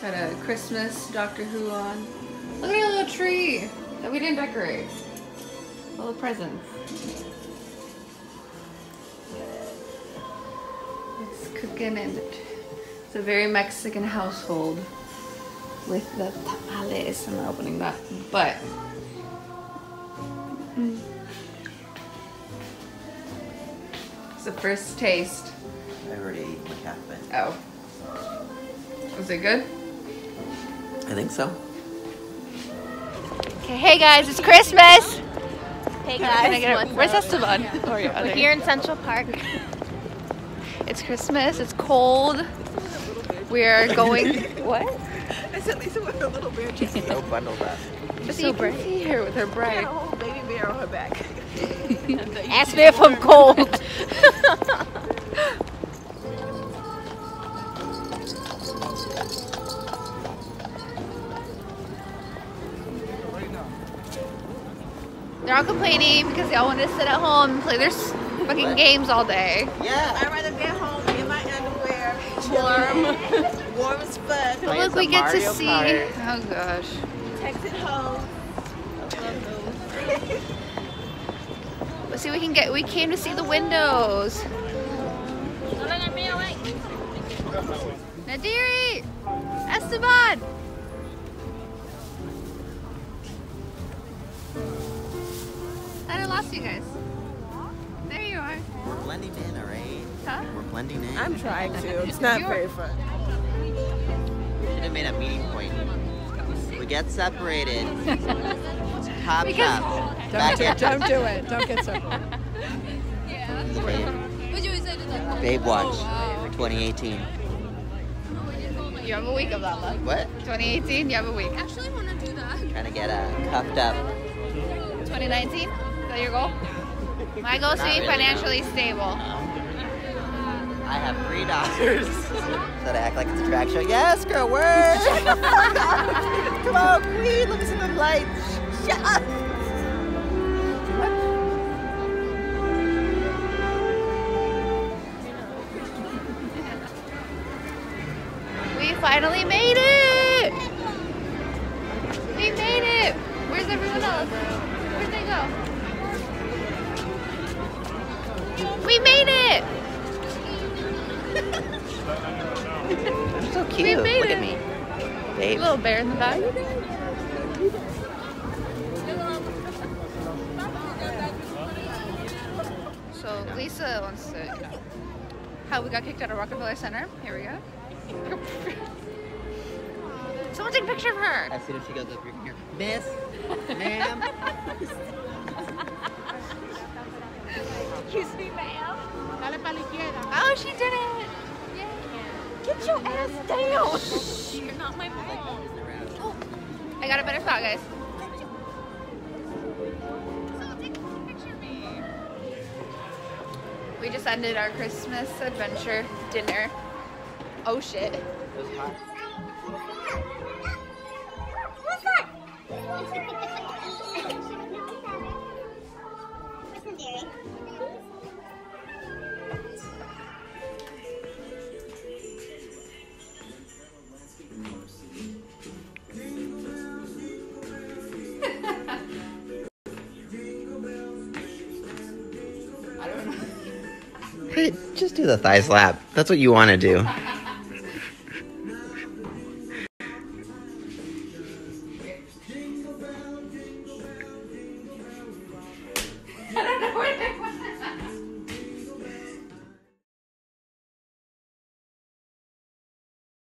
Got a Christmas Doctor Who on. Look at our little tree that we didn't decorate. Little presents. It's cooking and it's a very Mexican household with the tamales. I'm not opening that, but. Mm. It's the first taste. I already ate my half. Oh. Was it good? I think so. Okay, hey guys, it's Christmas! Hey Can I guys, get what's where's up? Esteban? Oh, yeah, We're here in Central Park. It's Christmas, it's cold. We are going. what? I said Lisa with her little bear just So bundled up. Just so bright. See her with her had a whole baby bear on her back. Ask me if I'm cold. They're all complaining because they all want to sit at home and play their fucking What? games all day. Yeah. I'd rather be at home in my underwear, warm, warm as fuck, But look, we some get to see. Kart. Oh gosh. texting home. Let's see, we can get. We came to see the windows. Nadiri! Esteban! I lost you guys. There you are. We're blending in, alright? Huh? We're blending in. I'm trying to. It's not You're- very fun. should have made a meeting point. We get separated. Top Because- top. Back in. Don't do it. Don't get so. Babe. Babe Watch oh, wow. 2018. You have a week of that left. What? 2018, you have a week. Actually, I want to do that. I'm trying to get uh, cuffed up. 2019? That your goal? My goal is to be really, financially stable. Um, I have three daughters. so to act like it's a drag show. Yes, girl, word. Shut the fuck up. Come on, queen. Let me see them lights. Shut up. We finally made it! We made it! You're so cute. made Look it. at me. Babe. Little bear in the back. So Lisa wants to, you know, how we got kicked out of Rockefeller Center. Here we go. Someone take a picture of her. I see if she goes up here. here. Miss, ma'am. Excuse me, ma'am. Oh, she did it! Get your ass down. You're not my mom. I got a better thought, guys. We just ended our Christmas adventure dinner. Oh shit. It was just do the thigh slap. That's what you want to do.